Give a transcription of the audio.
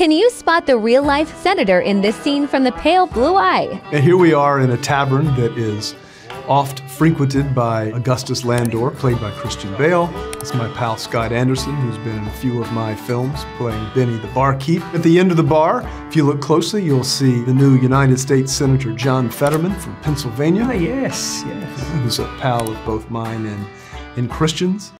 Can you spot the real life senator in this scene from The Pale Blue Eye? And here we are in a tavern that is oft frequented by Augustus Landor, played by Christian Bale. It's my pal Scott Anderson, who's been in a few of my films, playing Benny the barkeep. At the end of the bar, if you look closely, you'll see the new United States Senator John Fetterman from Pennsylvania. Ah, yes, yes. Who's a pal of both mine and, and Christian's.